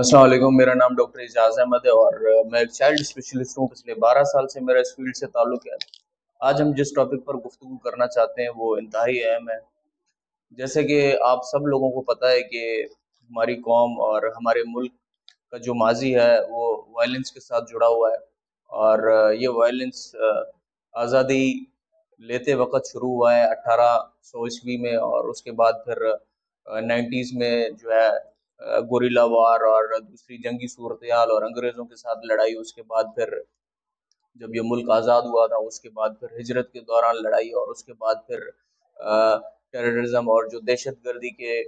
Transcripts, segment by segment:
अस्सलाम मेरा नाम डॉक्टर एजाज अहमद है और मैं एक चाइल्ड स्पेशलिस्ट हूँ पिछले 12 साल से मेरा इस फ़ील्ड से ताल्लुक़ है। आज हम जिस टॉपिक पर गुफ्तु करना चाहते हैं वो इंतहाई अहम है। जैसे कि आप सब लोगों को पता है कि हमारी कौम और हमारे मुल्क का जो माजी है, वो वायलेंस के साथ जुड़ा हुआ है और ये वायलेंस आज़ादी लेते वक्त शुरू हुआ है अट्ठारह सौ ईस्वी में और उसके बाद फिर नाइन्टीज़ में जो है गोरिल्ला वार और दूसरी जंगी सूरत और अंग्रेज़ों के साथ लड़ाई, उसके बाद फिर जब ये मुल्क आज़ाद हुआ था, उसके बाद फिर हिजरत के दौरान लड़ाई और उसके बाद फिर टेररिज्म और जो दहशत गर्दी के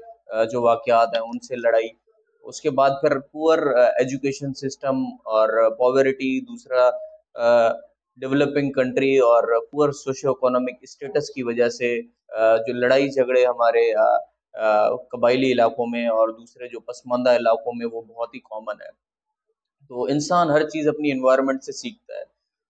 जो वाक़ात हैं, उनसे लड़ाई। उसके बाद फिर पुअर एजुकेशन सिस्टम और पॉवर्टी दूसरा डेवलपिंग कंट्री और पुअर सोशो इकोनॉमिक स्टेटस की वजह से जो लड़ाई झगड़े हमारे कबायली इलाकों में और दूसरे जो पसमानदा इलाकों में वो बहुत ही कॉमन है। तो इंसान हर चीज़ अपनी इन्वायरमेंट से सीखता है।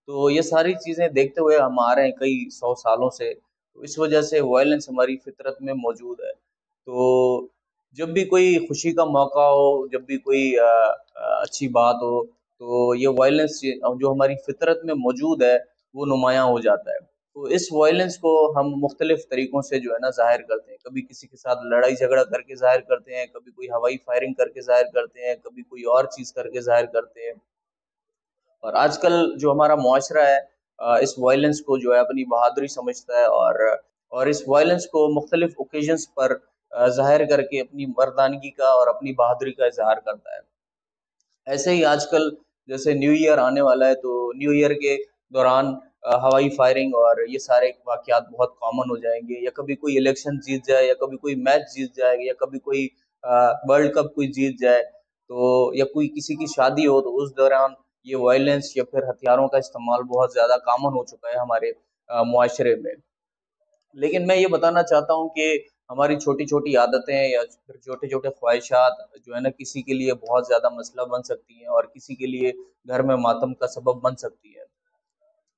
तो ये सारी चीज़ें देखते हुए हम आ रहे हैं कई सौ सालों से। तो इस वजह से वायलेंस हमारी फितरत में मौजूद है। तो जब भी कोई खुशी का मौका हो जब भी कोई आ, आ, अच्छी बात हो तो ये वायलेंस जो हमारी फितरत में मौजूद है वो नुमाया हो जाता है। तो इस वायलेंस को हम मुख्तलिफ़ तरीक़ों से जो है ना ज़ाहिर करते हैं। कभी किसी के साथ लड़ाई झगड़ा करके ज़ाहिर करते हैं, कभी कोई हवाई फायरिंग करके ज़ाहिर करते हैं, कभी कोई और चीज़ करके ज़ाहिर करते हैं। और आजकल जो हमारा माशरा है इस वायलेंस को जो है अपनी बहादुरी समझता है और और इस वायलेंस को मुख्तलिफ़ ओकेजन्स पर ज़ाहिर करके अपनी मर्दानगी का और अपनी बहादुरी का इजहार करता है। ऐसे ही आजकल जैसे न्यू ईयर आने वाला है तो न्यू ईयर के दौरान हवाई फायरिंग और ये सारे वाक़ात बहुत कॉमन हो जाएँगे। या कभी कोई इलेक्शन जीत जाए, या कभी कोई मैच जीत जाए या कभी कोई वर्ल्ड कप कोई जीत जाए तो या कोई किसी की शादी हो तो उस दौरान ये वायलेंस या फिर हथियारों का इस्तेमाल बहुत ज़्यादा कॉमन हो चुका है हमारे माशरे में। लेकिन मैं ये बताना चाहता हूँ कि हमारी छोटी छोटी आदतें या फिर छोटे छोटे ख्वाहिशात जो है ना, किसी के लिए बहुत ज़्यादा मसला बन सकती हैं और किसी के लिए घर में मातम का सबब बन सकती है।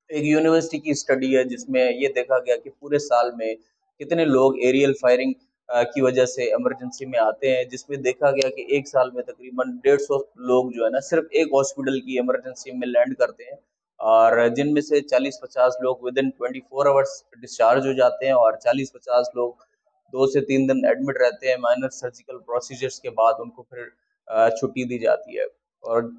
एक यूनिवर्सिटी की स्टडी है, जिसमें ये देखा गया कि पूरे साल में कितने लोग एरियल फायरिंग की वजह से इमरजेंसी में आते हैं, जिसमें देखा गया कि एक साल में तकरीबन डेढ़ सौ लोग जो है ना, सिर्फ़ एक हॉस्पिटल की इमरजेंसी में लैंड करते हैं और जिनमें से 40-50 लोग within twenty four hours discharge हो जाते हैं और 40-50 लोग दो से तीन दिन एडमिट रहते हैं माइनर सर्जिकल प्रोसीजर्स के बाद उनको फिर छुट्टी दी जाती है। और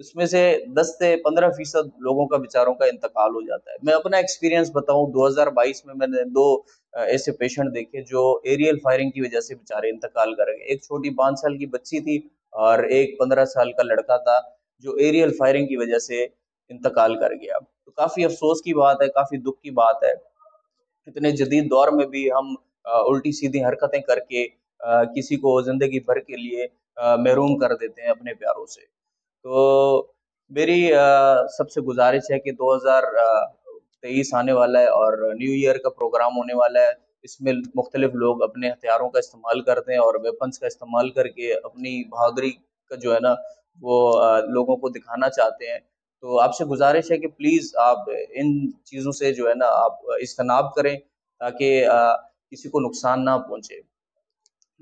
उसमें से 10 से 15 फ़ीसद लोगों का बेचारों का इंतकाल हो जाता है। मैं अपना एक्सपीरियंस बताऊँ 2022 में मैंने दो ऐसे पेशेंट देखे जो एरियल फायरिंग की वजह से बेचारे इंतकाल कर गए एक छोटी पाँच साल की बच्ची थी और एक पंद्रह साल का लड़का था जो एरियल फायरिंग की वजह से इंतकाल कर गया। तो काफ़ी अफसोस की बात है, काफ़ी दुख की बात है। इतने जदीद दौर में भी हम उल्टी सीधी हरकतें करके किसी को ज़िंदगी भर के लिए महरूम कर देते हैं अपने प्यारों से। तो मेरी सबसे गुजारिश है कि 2023 आने वाला है और न्यू ईयर का प्रोग्राम होने वाला है। इसमें मुख्तलिफ़ लोग अपने हथियारों का इस्तेमाल करते हैं और वेपन्स का इस्तेमाल करके अपनी बहादुरी का जो है ना, वो लोगों को दिखाना चाहते हैं। तो आपसे गुजारिश है कि प्लीज़ आप इन चीज़ों से जो है ना, आप इज्तनाब करें ताकि किसी को नुकसान ना पहुँचे।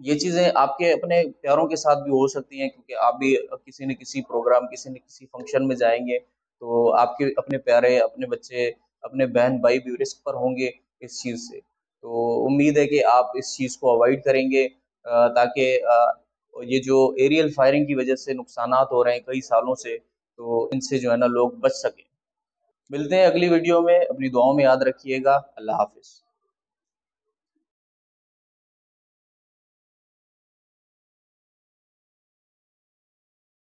ये चीज़ें आपके अपने प्यारों के साथ भी हो सकती हैं, क्योंकि आप भी किसी न किसी प्रोग्राम किसी न किसी फ़ंक्शन में जाएँगे तो आपके अपने प्यारे, अपने बच्चे, अपने बहन भाई भी रिस्क पर होंगे इस चीज़ से। तो उम्मीद है कि आप इस चीज़ को अवॉइड करेंगे ताकि ये जो एरियल फायरिंग की वजह से नुकसान हो रहे हैं कई सालों से तो इनसे जो है ना लोग बच सकें। मिलते हैं अगली वीडियो में, अपनी दुआओं में याद रखिएगा। अल्लाह हाफिज़।